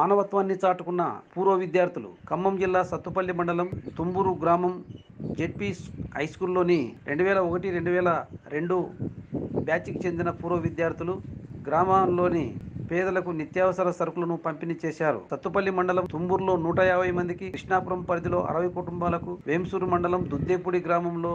మానవత్వాన్ని చాటుకున్న పూర్వ విద్యార్థులు ఖమ్మం జిల్లా సత్తుపల్లి మండలం తుంబూరు గ్రామం జెడ్పీ హై స్కూల్లోని రెండు వేల ఒకటి రెండు వేల రెండు బ్యాచ్కి చెందిన పూర్వ విద్యార్థులు గ్రామంలోని పేదలకు నిత్యావసర సరుకులను పంపిణీ చేశారు. సత్తుపల్లి మండలం తుంబూరులో నూట యాభై మందికి కృష్ణాపురం పరిధిలో అరవై కుటుంబాలకు వేంసూరు మండలం దుద్దేపూడి గ్రామంలో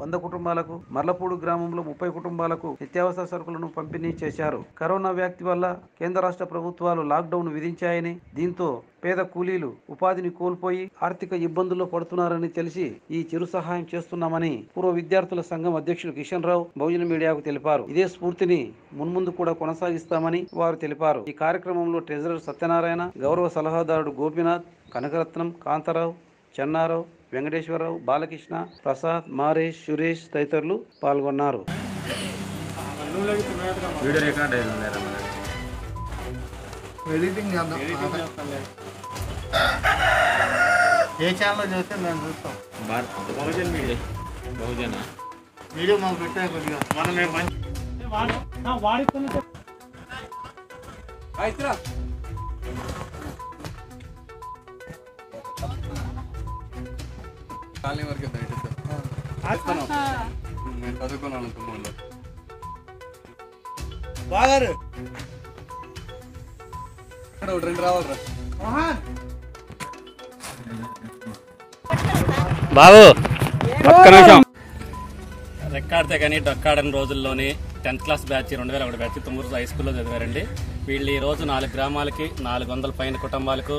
వంద కుటుంబాలకు మర్లపూడు గ్రామంలో ముప్పై కుటుంబాలకు నిత్యావసర సరుకులను పంపిణీ చేశారు. కరోనా వ్యాప్తి వల్ల కేంద్ర రాష్ట్ర ప్రభుత్వాలు లాక్డౌన్ విధించాయని దీంతో పేద కూలీలు ఉపాధిని కోల్పోయి ఆర్థిక ఇబ్బందుల్లో పడుతున్నారని తెలిసి ఈ చిరు సహాయం చేస్తున్నామని పూర్వ విద్యార్థుల సంఘం అధ్యక్షులు కిషన్ రావు బహుజన మీడియాకు తెలిపారు. ఇదే స్ఫూర్తిని మున్ముందు కూడా కొనసాగిస్తామని వారు తెలిపారు. ఈ కార్యక్రమంలో ట్రెజరర్ సత్యనారాయణ గౌరవ సలహాదారుడు గోపీనాథ్ కనకరత్నం కాంతారావు చెన్నారావు వెంకటేశ్వరరావు బాలకృష్ణ ప్రసాద్ మారేష్ సురేష్ తదితరులు పాల్గొన్నారు. వీడియో రికార్డ్ అయింది మేడం ఎడిటింగ్ చేద్దాం. ఏ ఛానల్ చేస్తే మేము చూస్తాం. బహుజన్ మీడియా. బహుజన. వీడియో మాకు పెట్టే కొద్దిగా. మనం మేము కాలనీ వరకే నేను చదువుకున్నాను తుమ్మలో బాగారు. ఇక్కడ ఒకటి రెండు రావాలరా. బాబు ఒక్క నిమిషం. రెక్కాడితే కానీ డొక్కాడని రోజుల్లోని టెన్త్ క్లాస్ బ్యాచ్ రెండు వేల ఒకటి బ్యాచ్ తుమ్మూరు హై స్కూల్లో చదివారండి. వీళ్ళు ఈ రోజు నాలుగు గ్రామాలకి నాలుగు వందల పైన కుటుంబాలకు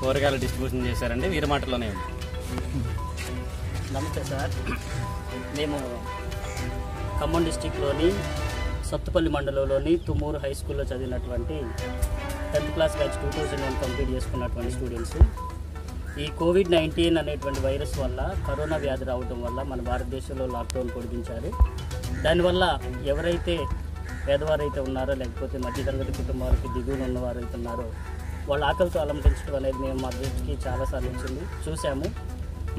కూరగాయలు డిస్ట్రిబ్యూషన్ చేశారండి. వీరి మాటలోనే ఉంది. నమస్తే సార్. మేము ఖమ్మం డిస్టిక్లోని సత్తుపల్లి మండలంలోని తుమ్మూరు హై స్కూల్లో చదివినటువంటి tenth class batch two thousand one complete చేసుకున్నటువంటి స్టూడెంట్స్. ఈ కోవిడ్ నైన్టీన్ అనేటువంటి వైరస్ వల్ల కరోనా వ్యాధి రావడం వల్ల మన భారతదేశంలో లాక్డౌన్ పొడిగించారు. దానివల్ల ఎవరైతే పేదవారైతే ఉన్నారో లేకపోతే మధ్యతరగతి కుటుంబాలకి దిగువన ఉన్నవారైతే ఉన్నారో వాళ్ళ ఆకలితో అలంకరించడం అనేది మేము మా దృష్టికి చాలాసార్లు వచ్చింది. చూసాము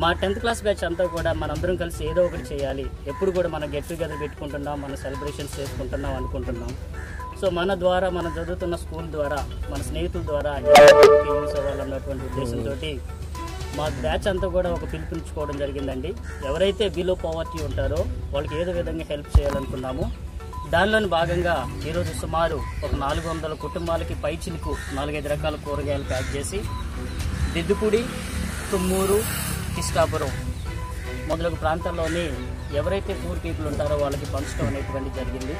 మా టెన్త్ క్లాస్ బ్యాచ్ అంతా కూడా మనందరం కలిసి ఏదో ఒకటి చేయాలి. ఎప్పుడు కూడా మనం గెట్ టుగెదర్ పెట్టుకుంటున్నాం మన సెలబ్రేషన్స్ చేసుకుంటున్నాం అనుకుంటున్నాం. సో మన ద్వారా మనం చదువుతున్న స్కూల్ ద్వారా మన స్నేహితుల ద్వారా యూస్ అవ్వాలన్నటువంటి ఉద్దేశంతో మా బ్యాచ్ అంతా కూడా ఒక పిలుపునిచ్చుకోవడం జరిగిందండి. ఎవరైతే బిలో పవర్టీ ఉంటారో వాళ్ళకి ఏదో విధంగా హెల్ప్ చేయాలనుకున్నాము దానిలోని భాగంగా ఈరోజు సుమారు ఒక నాలుగు వందల కుటుంబాలకి పైచిలకు నాలుగైదు రకాల కూరగాయలు ప్యాక్ చేసి దిద్దుపూడి తుమ్మూరు కిష్టాపురం మొదలగు ప్రాంతాల్లోని ఎవరైతే పూర్ పీపుల్ ఉంటారో వాళ్ళకి పంచడం అనేటువంటి జరిగింది.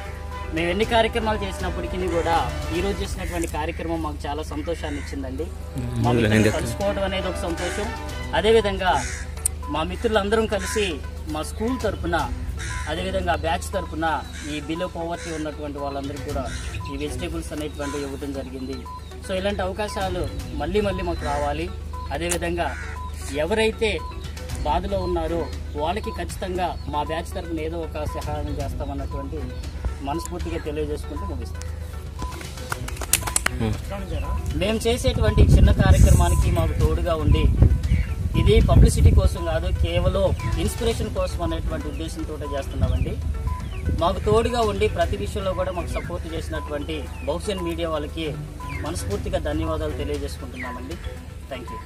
మేము ఎన్ని కార్యక్రమాలు చేసినప్పటికీ కూడా ఈ రోజు చేసినటువంటి కార్యక్రమం మాకు చాలా సంతోషాన్ని ఇచ్చిందండి. మా మిత్రులు కలుసుకోవడం అనేది ఒక సంతోషం. అదేవిధంగా మా మిత్రులందరం కలిసి మా స్కూల్ తరపున అదేవిధంగా బ్యాచ్ తరపున ఈ బిలో పోవర్టీ ఉన్నటువంటి వాళ్ళందరికీ కూడా ఈ వెజిటేబుల్స్ అనేటువంటివి ఇవ్వడం జరిగింది. సో ఇలాంటి అవకాశాలు మళ్ళీ మళ్ళీ మాకు రావాలి. అదేవిధంగా ఎవరైతే బాధలో ఉన్నారో వాళ్ళకి ఖచ్చితంగా మా బ్యాచ్ తరఫున ఏదో ఒక సహాయం చేస్తామన్నటువంటి మనస్ఫూర్తిగా తెలియజేసుకుంటూ ముగిస్తాం. మేము చేసేటువంటి చిన్న కార్యక్రమానికి మాకు తోడుగా ఉండి ఇది పబ్లిసిటీ కోసం కాదు కేవలం ఇన్స్పిరేషన్ కోసం అనేటువంటి ఉద్దేశంతో చేస్తున్నామండి. మాకు తోడుగా ఉండి ప్రతి విషయంలో కూడా మాకు సపోర్ట్ చేసినటువంటి బహుశన్ మీడియా వాళ్ళకి మనస్ఫూర్తిగా ధన్యవాదాలు తెలియజేసుకుంటున్నామండి. Thank you